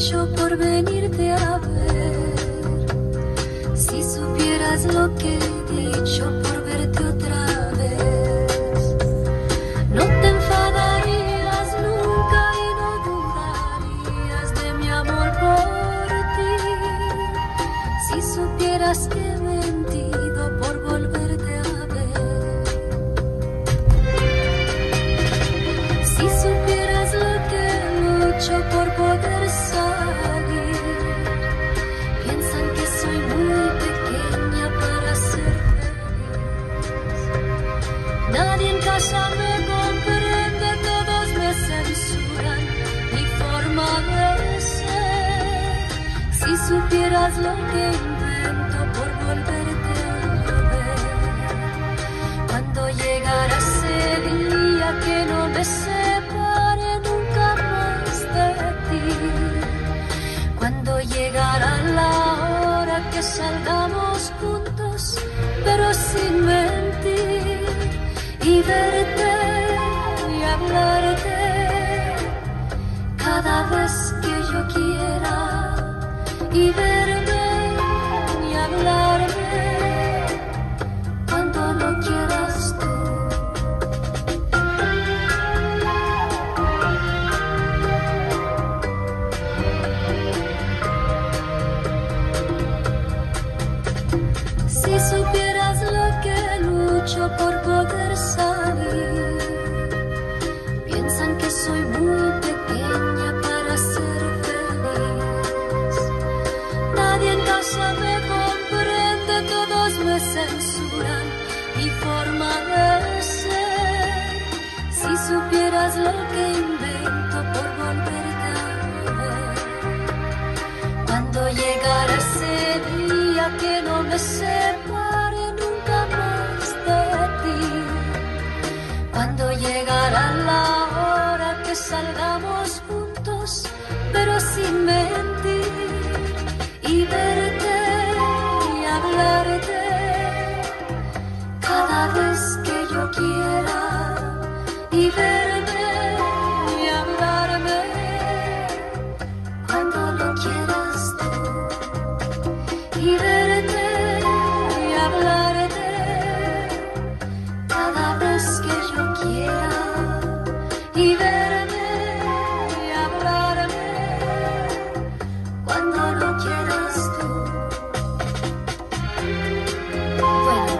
hecho por venirte a ver. Si supieras lo que he dicho por verte otra vez, no te enfadarías nunca y no dudarías de mi amor por ti. Si supieras que he mentido por volverte supieras lo que invento por volverte a ver. Cuando llegara ese día que no me separe nunca más de ti. Cuando llegara la hora que salgamos juntos, pero sin mentir. Y verte y hablarte cada vez que yo quiera. Y censuran mi forma de ser. Si supieras lo que invento por volverte a ver. Cuando llegara ese día que no me separe nunca más de ti. Cuando llegara la hora que salgamos juntos, pero sin mentir. y verme y hablarme cuando lo quieras tú. Y verte y hablarte cada vez que yo quiera. Y verme y hablarme cuando lo quieras tú. Bueno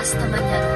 hasta mañana.